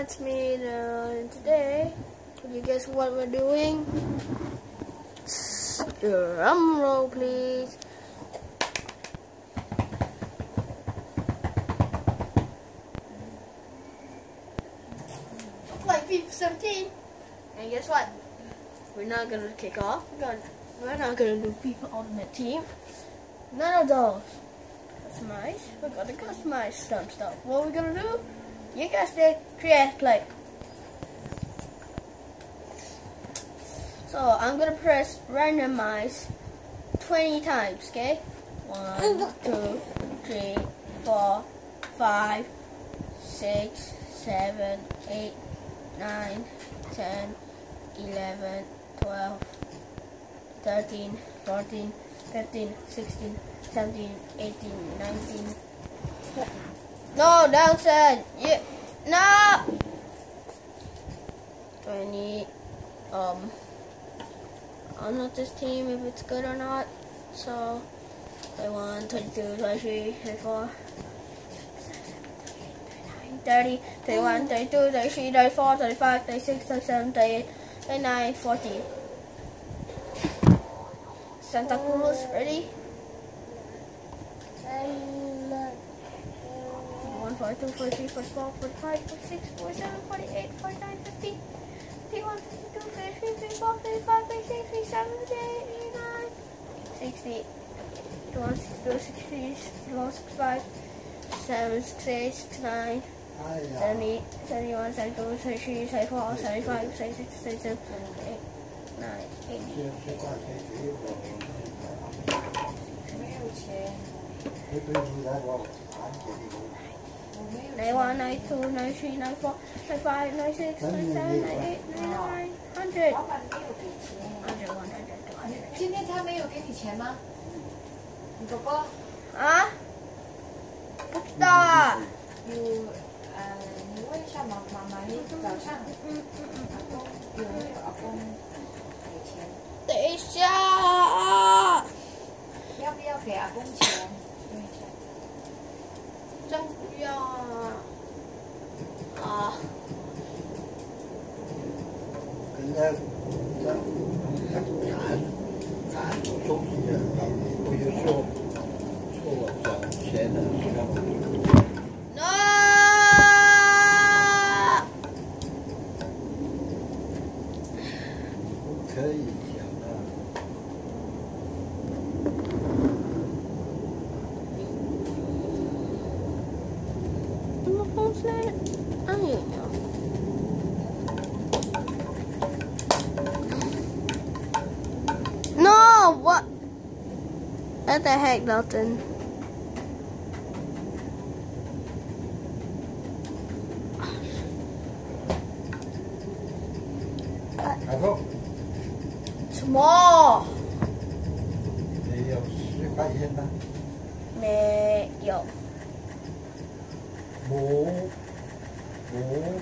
it's me. Uh, and today, can you guess what we're doing? Drum roll, please. Like FIFA 17. And guess what? We're not gonna kick off. We're, gonna, we're not gonna do FIFA Ultimate Team. None of those. Customize. We're gonna customize some stuff. What are we gonna do? You guys did create play. So I'm gonna press randomize 20 times, okay? One, two, three, four, five, six, seven, eight, nine, ten, eleven, twelve, thirteen, fourteen, fifteen, sixteen, seventeen, eighteen, nineteen. No, downside. Yeah, no. Twenty. Um, I don't know if this team if it's good or not. So, 21, 22, 23, 24. 30, 31, 32, 33, 34, 35, 36, 37, 38, 39, 40. Santa Cruz, ready? 1, 42, 43, 44, 45, 46, 47, 48, 49, 50, 51, 52, 53, 54, 55, 56, 57, 58, 59, 60, 61, 62, 63, 64, 65, 67, 68, 69, 70, 71, 72, 73, 74, 75, 76, 77, 78, 9, 80. Ninety-one, ninety-two, ninety-three, ninety-four, ninety-five, ninety-six, ninety-seven, ninety-eight, ninety-nine, hundred. 老板没有给钱。Hundred, one hundred, two hundred. 今天他没有给你钱吗？你哥哥啊？不知道啊。有呃，你问一下妈妈妈，你早上嗯嗯嗯。阿公有没有阿公给钱？等一下啊！要不要给阿公钱？要啊，应，What the heck, Dalton?然后 Small! 也有十块钱的没有。母母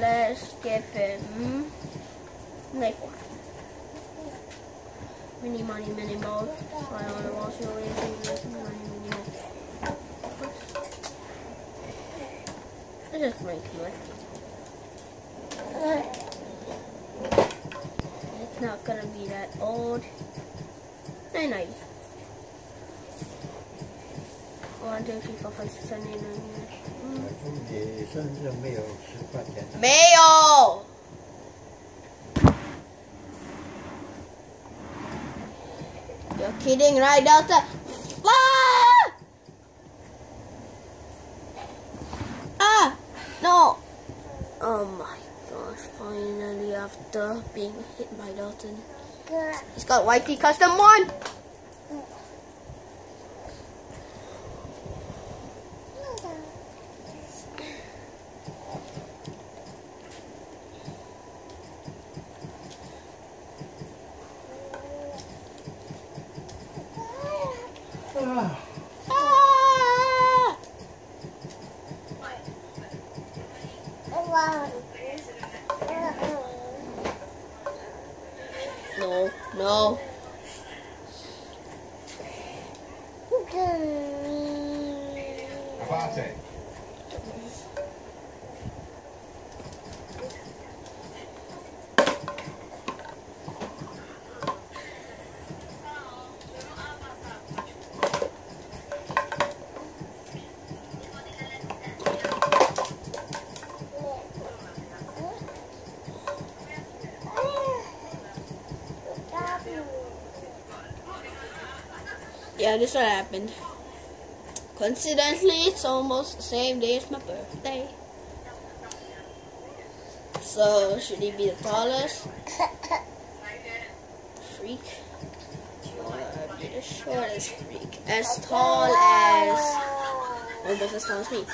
Let's give him like one. Mini money, mini mode. I don't know what's really money, mini mode. Break it. It's not gonna be that old. Nine ninety. You're kidding, right, Delta? Ah! Ah! No! Oh my gosh, finally after being hit by Dalton. He's got YT Custom 1! No, no. Yeah, this what happened. Coincidentally, it's almost the same day as my birthday. So, should he be the tallest? Freak. Or be the shortest freak? As tall as. Almost as tall as me.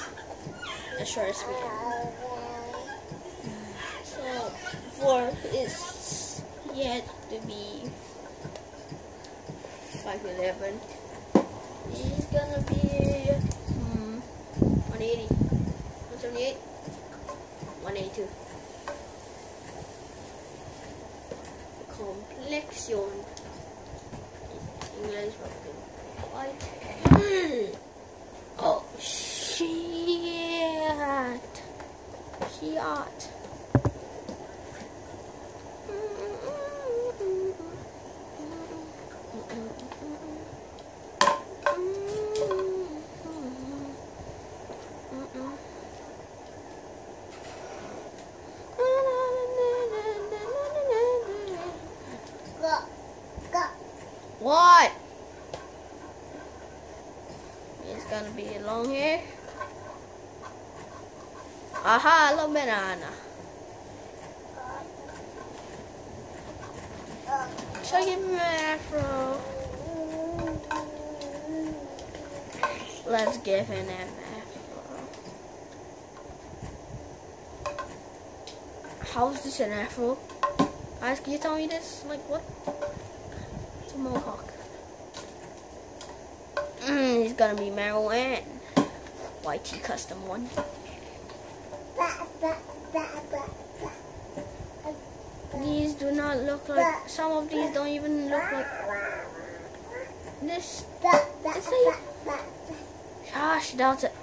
As short as me. So, four is yet to be 5'11. He's gonna be hmm, 180, 178, 182. Complexion. English White. Oh shit! Shit. What? It's gonna be long hair. Aha, little banana. Should give him an afro? Let's give him an afro. How is this an afro? Guys, can you tell me this? Like, what? It's mohawk. Mm, he's gonna be Marilyn. YT custom one. These do not look like. Some of these don't even look like this. Is it? Gosh, that's it.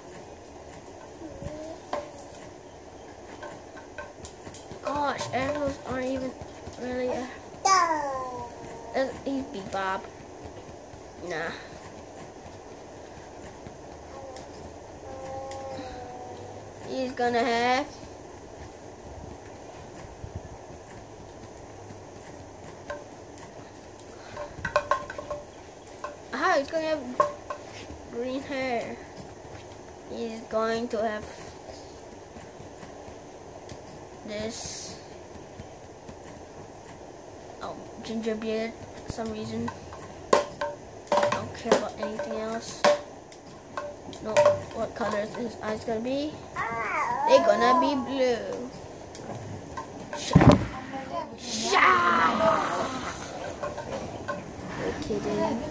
Gosh, arrows aren't even really. Uh, he's Big Bob. Nah. He's gonna have. Aha, he's gonna have green hair. He's going to have this. Oh, ginger beard for some reason. I don't care about anything else. No, what color is his eyes gonna be? They're gonna be blue. We're kidding.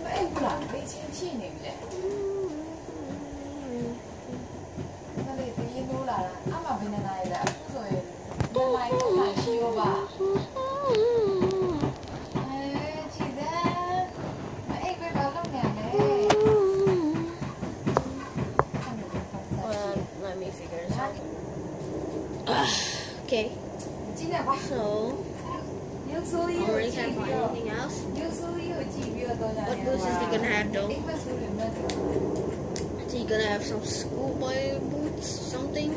window. So you're gonna have some schoolboy boots, something.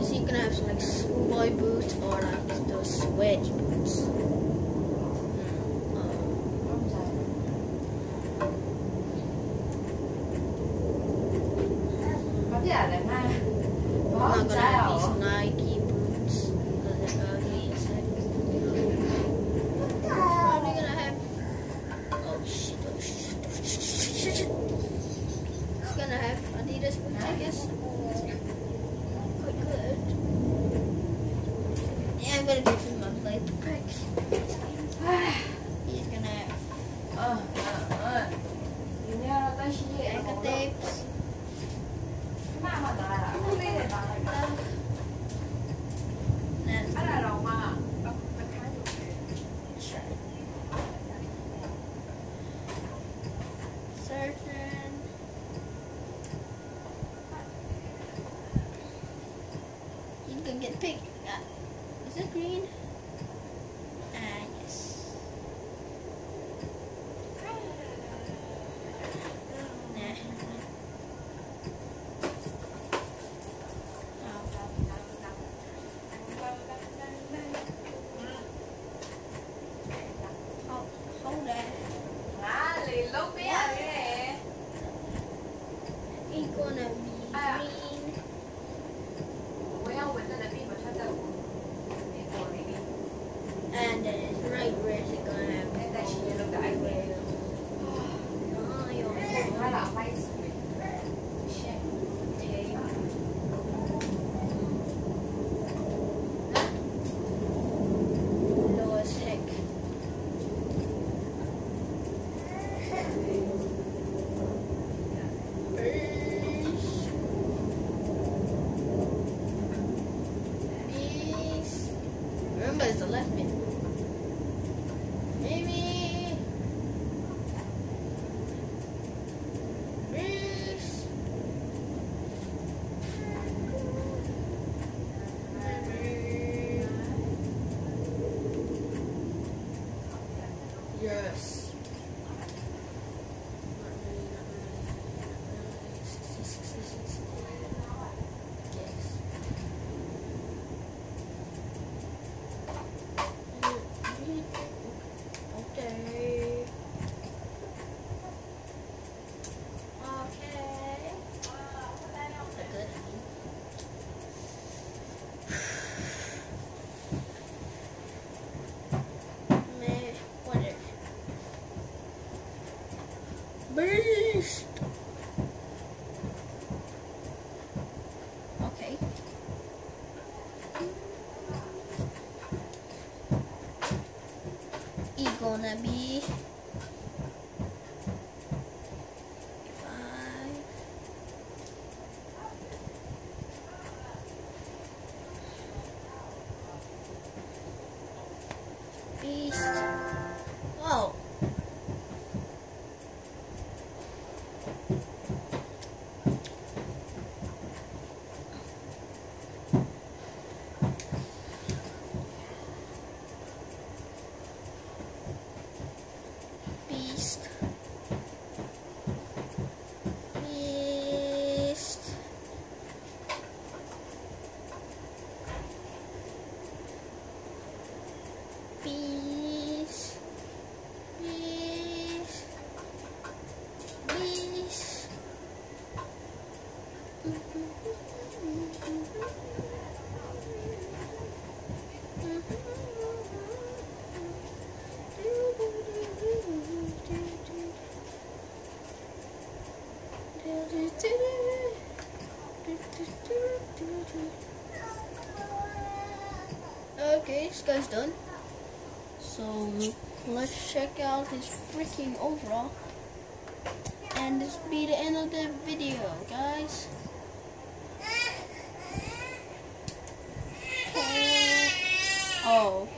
Is you're gonna have some like schoolboy boots or like those wedge boots. Là may. nabi. ranking overall. And this will be the end of the video, guys. Oh. oh.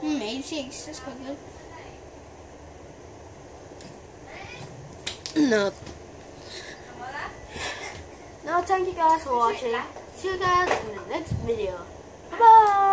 Hmm, 86. That's quite good. no. No, thank you guys for watching. See you guys in the next video. Bye-bye.